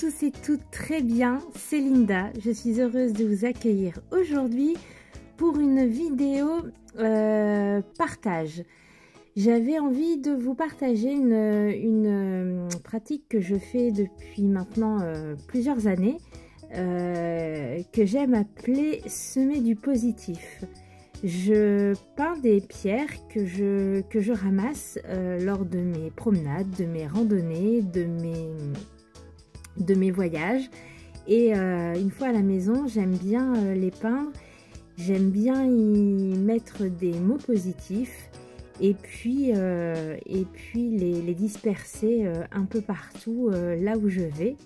tous et toutes très bien, c'est Linda. Je suis heureuse de vous accueillir aujourd'hui pour une vidéo euh, partage. J'avais envie de vous partager une, euh, pratique que je fais depuis maintenant euh, plusieurs années, que j'aime appeler semer du positif. Je peins des pierres que je, que je ramasse lors de mes promenades, de mes randonnées, de mes de mes voyages. Et euh, une fois à la maison, j'aime bien euh, les peindre, j'aime bien y mettre des mots positifs et puis, euh, et puis les, disperser un peu partout là où je vais.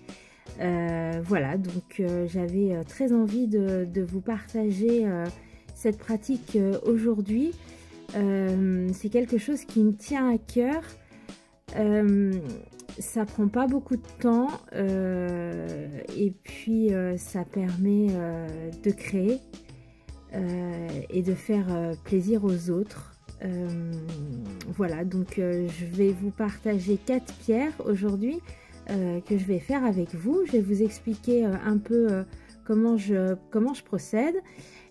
voilà, donc j'avais très envie de, de vous partager cette pratique aujourd'hui. C'est quelque chose qui me tient à cœur ça prend pas beaucoup de temps euh, et puis euh, ça permet euh, de créer et de faire plaisir aux autres. voilà, donc je vais vous partager quatre pierres aujourd'hui que je vais faire avec vous. Je vais vous expliquer un peu comment, je, comment je procède.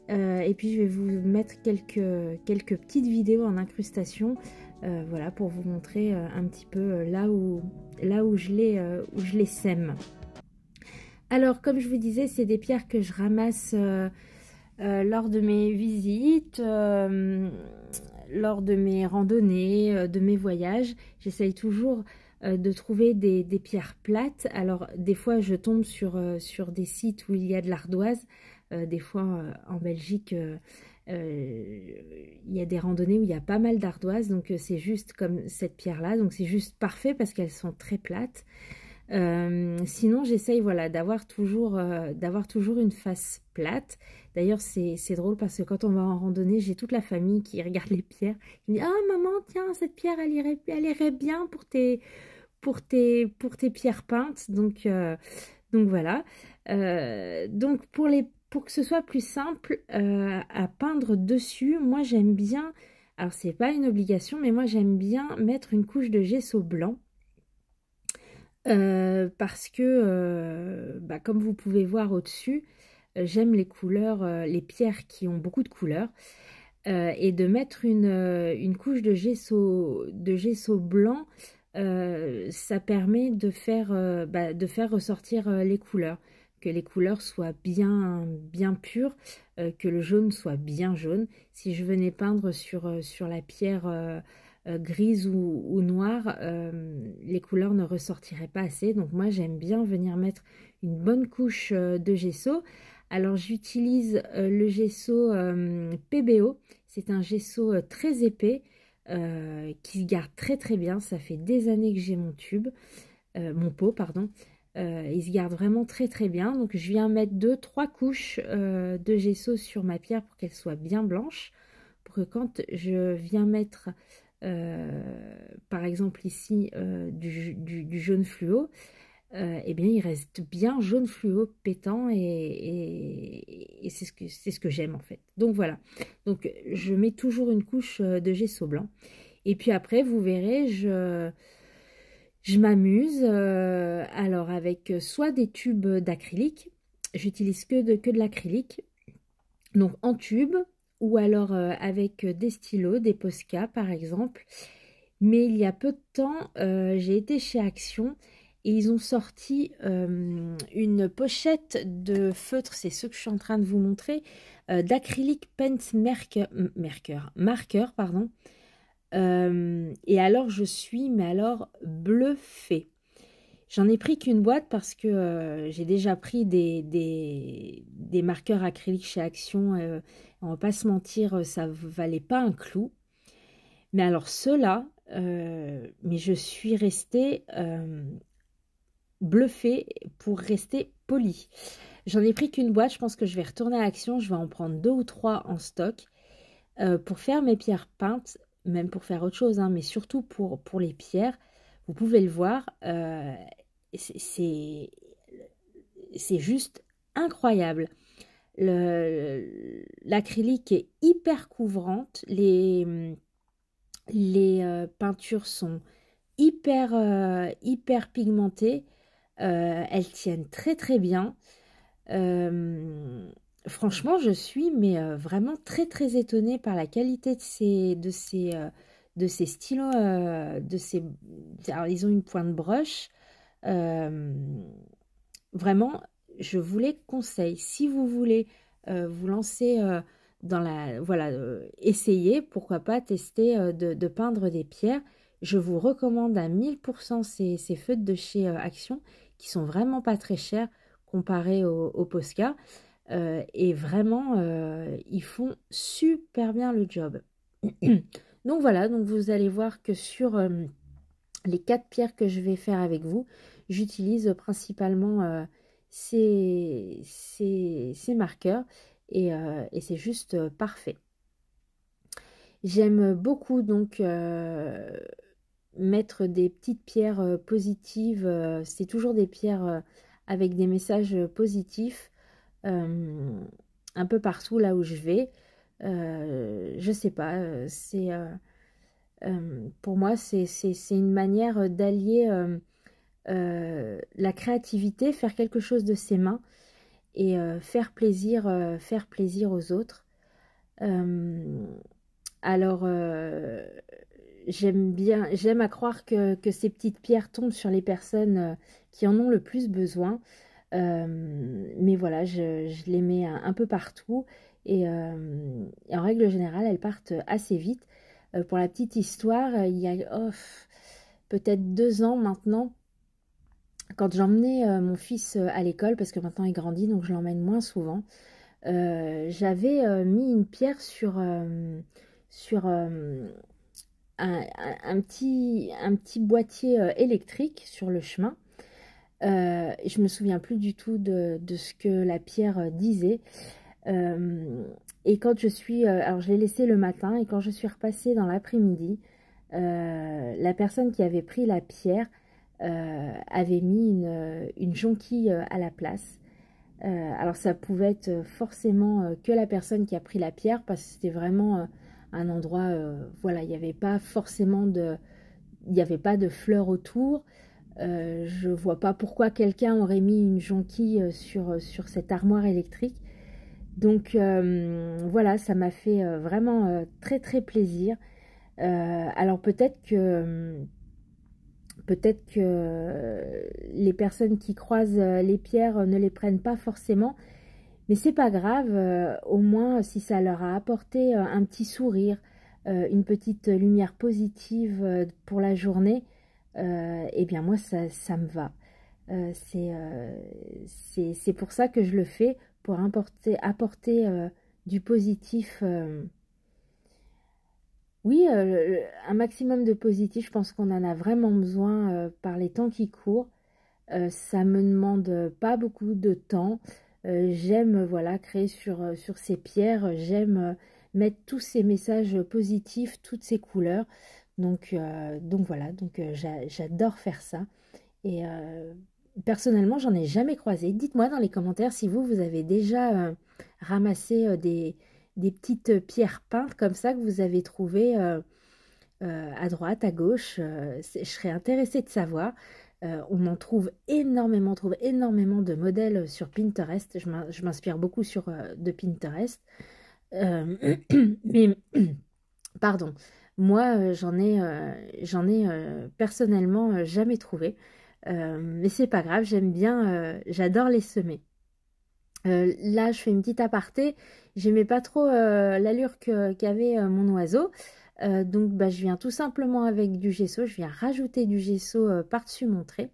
et puis je vais vous mettre quelques, quelques petites vidéos en incrustation euh, voilà, pour vous montrer euh, un petit peu euh, là où, là où, je les, sème. Alors, comme je vous disais, c'est des pierres que je ramasse lors de mes visites, lors de mes randonnées, de mes voyages. J'essaye toujours de trouver des, pierres plates. Alors, des fois, je tombe sur, sur des sites où il y a de l'ardoise. des fois, en Belgique, il y a des randonnées où il y a pas mal d'ardoises, donc euh, c'est juste comme cette pierre-là, donc c'est juste parfait parce qu'elles sont très plates. Euh, sinon, j'essaye voilà, d'avoir toujours, d'avoir toujours une face plate. D'ailleurs, c'est drôle parce que quand on va en randonnée, j'ai toute la famille qui regarde les pierres. Qui me dit Ah, maman, tiens, cette pierre, elle irait, elle irait bien pour tes, pour tes, pour tes pierres peintes. Donc, donc voilà. donc, pour les pour que ce soit plus simple euh, à peindre dessus, moi j'aime bien, alors c'est pas une obligation, mais moi j'aime bien mettre une couche de gesso blanc. Euh, parce que, euh, bah, comme vous pouvez voir au-dessus, j'aime les couleurs, les pierres qui ont beaucoup de couleurs. et de mettre une, couche de gesso, de gesso blanc, ça permet de faire, bah, de faire ressortir les couleurs que les couleurs soient bien, bien pures, euh, que le jaune soit bien jaune. Si je venais peindre sur, euh, sur la pierre euh, grise ou, noire, les couleurs ne ressortiraient pas assez. Donc moi j'aime bien venir mettre une bonne couche de gesso. Alors j'utilise le gesso PBO, c'est un gesso très épais qui se garde très très bien. Ça fait des années que j'ai mon tube, mon pot pardon. Euh, il se garde vraiment très très bien. Donc je viens mettre deux, trois couches euh, de gesso sur ma pierre pour qu'elle soit bien blanche. Pour que quand je viens mettre, euh, par exemple ici, du, jaune fluo, eh bien il reste bien jaune fluo pétant et, c'est ce que, ce que j'aime en fait. Donc voilà, donc je mets toujours une couche de gesso blanc. Et puis après, vous verrez, je je m'amuse euh, alors avec euh, soit des tubes d'acrylique, j'utilise que de, que de l'acrylique, donc en tube, ou alors euh, avec des stylos, des Posca par exemple. Mais il y a peu de temps, j'ai été chez Action et ils ont sorti une pochette de feutre, c'est ce que je suis en train de vous montrer, d'acrylique paint marker, marker, pardon, et alors, je suis, mais alors, bluffée. J'en ai pris qu'une boîte parce que euh, j'ai déjà pris des, des, marqueurs acryliques chez Action. Euh, on va pas se mentir, ça valait pas un clou. Mais alors ceux-là, mais je suis restée bluffée pour rester polie. J'en ai pris qu'une boîte, je pense que je vais retourner à Action, je vais en prendre deux ou trois en stock pour faire mes pierres peintes même pour faire autre chose, hein, mais surtout pour, pour les pierres, vous pouvez le voir, euh, c'est juste incroyable. L'acrylique est hyper couvrante, les, les euh, peintures sont hyper, euh, hyper pigmentées. elles tiennent très très bien. Franchement, je suis mais vraiment très très étonnée par la qualité de ces, de ces, de ces stylos. de ces... Alors, ils ont une pointe broche. vraiment, je vous les conseille. Si vous voulez vous lancer dans la... Voilà, essayer, pourquoi pas tester de, peindre des pierres. Je vous recommande à 1000% ces, ces feutres de chez Action qui sont vraiment pas très chers comparés au, Posca. Et vraiment, ils font super bien le job. donc voilà, donc vous allez voir que sur les quatre pierres que je vais faire avec vous, j'utilise principalement ces, ces, marqueurs euh, et, c'est juste euh, parfait. J'aime beaucoup donc euh, mettre des petites pierres positives. c'est toujours des pierres avec des messages positifs un peu partout là où je vais. je sais pas, c'est pour moi c'est une manière d'allier la créativité, faire quelque chose de ses mains et euh, faire plaisir, euh, faire plaisir aux autres. Euh, alors, j'aime bien, j'aime à croire que, ces petites pierres tombent sur les personnes qui en ont le plus besoin. Mais voilà, je, les mets un, peu partout et, en règle générale, elles partent assez vite. pour la petite histoire, il y a oh, peut-être deux ans maintenant, quand j'emmenais euh, mon fils euh, à l'école, parce que maintenant il grandit, donc je l'emmène moins souvent, euh, j'avais mis une pierre sur, un petit boîtier électrique sur le chemin. Je me souviens plus du tout de, ce que la pierre disait. et quand je suis, alors je l'ai laissé le matin, et quand je suis repassée dans l'après-midi, la personne qui avait pris la pierre euh, avait mis une, une, jonquille euh, à la place. Euh, alors ça pouvait être forcément que la personne qui a pris la pierre parce que c'était vraiment un endroit, voilà, il n'y avait pas forcément de, il n'y avait pas de fleurs autour. Euh, je vois pas pourquoi quelqu'un aurait mis une jonquille sur, sur cette armoire électrique. Donc voilà, ça m'a fait vraiment très très plaisir. alors peut-être que Peut-être que les personnes qui croisent euh, les pierres ne les prennent pas forcément, mais c'est pas grave, euh, au moins si ça leur a apporté euh, un petit sourire, une petite lumière positive pour la journée, eh bien moi ça, ça me va. c'est pour ça que je le fais, pour apporter, du positif oui, euh, un maximum de positif, je pense qu'on en a vraiment besoin euh, par les temps qui courent. Euh, ça me demande pas beaucoup de temps. j'aime voilà créer sur ces pierres, j'aime mettre tous ces messages positifs, toutes ces couleurs. Donc, donc voilà, donc j'adore faire ça. Et personnellement, j'en ai jamais croisé. Dites-moi dans les commentaires si vous, vous avez déjà ramassé des, des petites pierres peintes comme ça que vous avez trouvées euh, euh, à droite, à gauche. Euh, je serais intéressée de savoir. on m'en trouve énormément, on trouve énormément de modèles sur Pinterest. Je m'inspire beaucoup sur de Pinterest. mais, pardon, moi, j'en ai, j'en ai personnellement jamais trouvé. mais c'est pas grave, j'aime bien, j'adore les semer. Euh, là, je fais une petite aparté. J'aimais pas trop euh, l'allure qu'avait euh, mon oiseau. donc, bah, je viens tout simplement avec du gesso. Je viens rajouter du gesso par-dessus mon trait.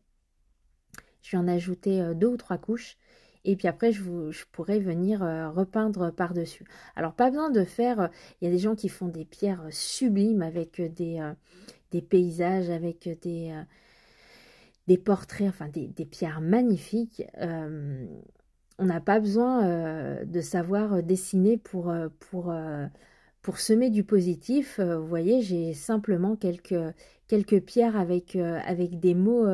Je viens en ajouter deux ou trois couches. Et puis après, je, pourrais venir repeindre par-dessus. Alors, pas besoin de faire... Il y a des gens qui font des pierres sublimes avec des, des paysages, avec des, des portraits, enfin des, pierres magnifiques on n'a pas besoin euh, de savoir euh, dessiner pour, euh, pour, pour semer du positif. vous voyez, j'ai simplement quelques, quelques pierres avec, avec des mots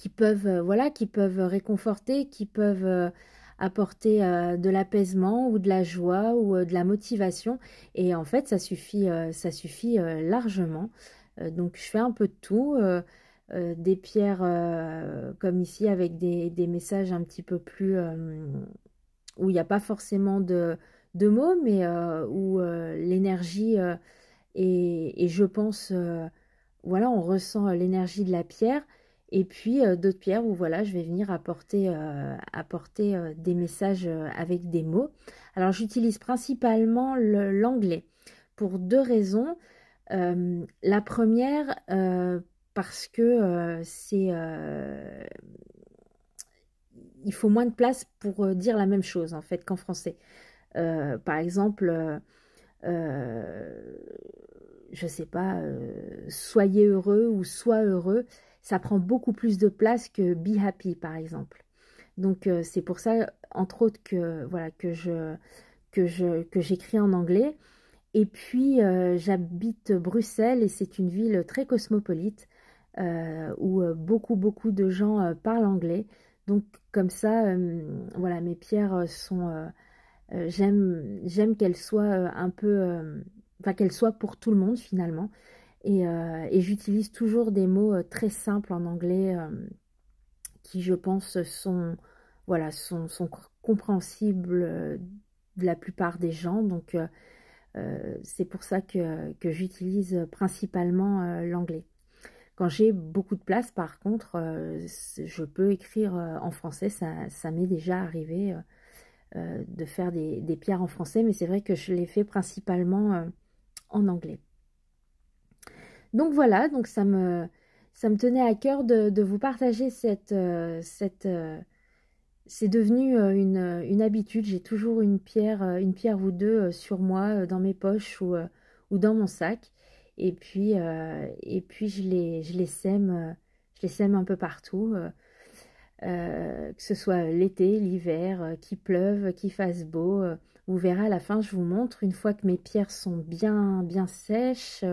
qui peuvent, voilà, qui peuvent réconforter, qui peuvent apporter de l'apaisement ou de la joie ou de la motivation. Et en fait, ça suffit, ça suffit largement. donc, je fais un peu de tout. des pierres comme ici avec des, messages un petit peu plus où il n'y a pas forcément de, de mots, mais où l'énergie et, je pense, voilà, on ressent l'énergie de la pierre. Et puis d'autres pierres où voilà, je vais venir apporter, apporter des messages avec des mots. Alors j'utilise principalement l'anglais pour deux raisons. la première, parce que c'est il faut moins de place pour dire la même chose en fait qu'en français. par exemple, euh, je sais pas, soyez heureux ou sois heureux, ça prend beaucoup plus de place que be happy par exemple. Donc c'est pour ça, entre autres, que voilà que je que je que j'écris en anglais. Et puis j'habite Bruxelles et c'est une ville très cosmopolite où beaucoup beaucoup de gens parlent anglais. Donc comme ça, voilà, mes pierres sont euh, j'aime j'aime qu'elle soit euh, un peu euh, enfin qu'elle soit pour tout le monde finalement et, j'utilise toujours des mots très simples en anglais qui je pense sont voilà sont, compréhensibles de la plupart des gens. Donc c'est pour ça que, que j'utilise principalement l'anglais. Quand j'ai beaucoup de place par contre je peux écrire en français. Ça, m'est déjà arrivé euh, de faire des, pierres en français, mais c'est vrai que je les fais principalement euh, en anglais. Donc voilà, donc ça me, ça me tenait à cœur de, vous partager cette... Euh, cette c'est devenu une, une habitude, j'ai toujours une pierre, une pierre ou deux sur moi, dans mes poches ou, dans mon sac. Et puis, et puis je, les, je, les sème, je les sème un peu partout. Euh, que ce soit l'été, l'hiver, euh, qu'il pleuve, qu'il fasse beau. Euh, vous verrez à la fin, je vous montre, une fois que mes pierres sont bien, bien sèches,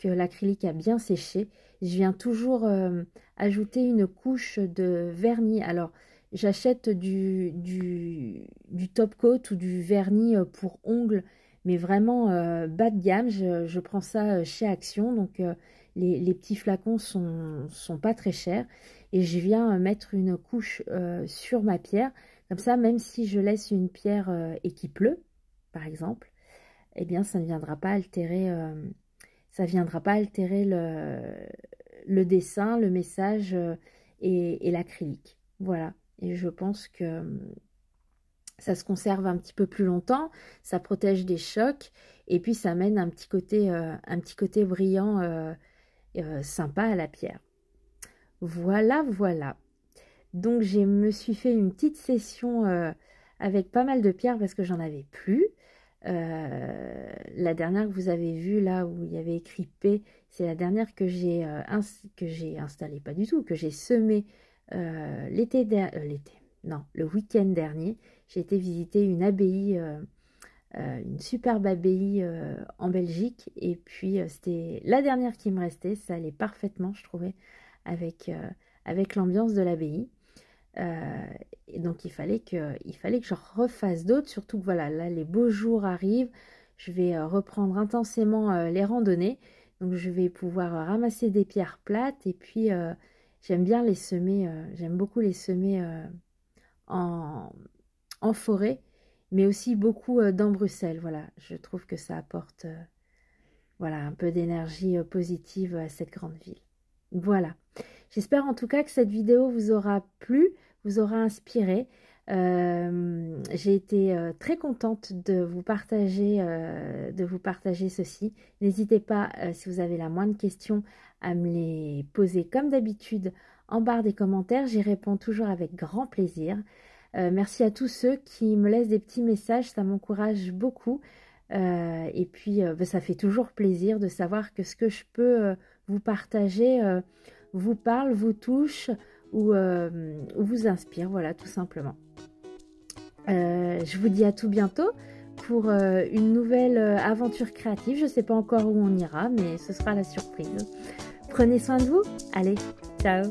que l'acrylique a bien séché, je viens toujours ajouter une couche de vernis. Alors, j'achète du, du, top coat ou du vernis pour ongles, mais vraiment bas de gamme. Je, prends ça chez Action, donc les, petits flacons sont, sont pas très chers et je viens euh, mettre une couche euh, sur ma pierre. Comme ça, même si je laisse une pierre euh, et qu'il pleut, par exemple, eh bien, ça ne viendra pas altérer, ça viendra pas altérer le, dessin, le message et, et l'acrylique. Voilà. Et je pense que ça se conserve un petit peu plus longtemps, ça protège des chocs et puis ça amène un petit côté, côté brillant sympa à la pierre. Voilà, voilà. Donc je me suis fait une petite session euh, avec pas mal de pierres parce que j'en avais plus. Euh, la dernière que vous avez vue là où il y avait écrit P, c'est la dernière que j'ai euh, installée, pas du tout, que j'ai semée l'été l'été, non, le week-end dernier. J'ai été visiter une abbaye, une superbe abbaye en Belgique, et puis c'était la dernière qui me restait. Ça allait parfaitement, je trouvais avec, euh, avec l'ambiance de l'abbaye. Euh, et donc il fallait que, il fallait que je refasse d'autres, surtout que voilà, là les beaux jours arrivent, je vais euh, reprendre intensément les randonnées, donc je vais pouvoir ramasser des pierres plates et puis j'aime bien les semer, j'aime beaucoup les semer en, en, forêt, mais aussi beaucoup dans Bruxelles, voilà, je trouve que ça apporte voilà, un peu d'énergie positive à cette grande ville. Voilà. J'espère en tout cas que cette vidéo vous aura plu, vous aura inspiré. Euh, j'ai été euh, très contente de vous partager, euh, de vous partager ceci. N'hésitez pas, si vous avez la moindre question, à me les poser comme d'habitude en barre des commentaires. J'y réponds toujours avec grand plaisir. merci à tous ceux qui me laissent des petits messages, ça m'encourage beaucoup. et puis, ben, ça fait toujours plaisir de savoir que ce que je peux vous partager vous parle, vous touche euh, ou, vous inspire, voilà, tout simplement. Euh, je vous dis à tout bientôt pour une nouvelle aventure créative. Je ne sais pas encore où on ira, mais ce sera la surprise. Prenez soin de vous. Allez, ciao